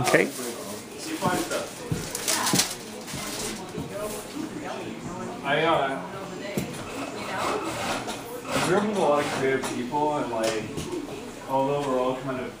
Okay. I uh, I grew up with a lot of creative people, and like, although we're all kind of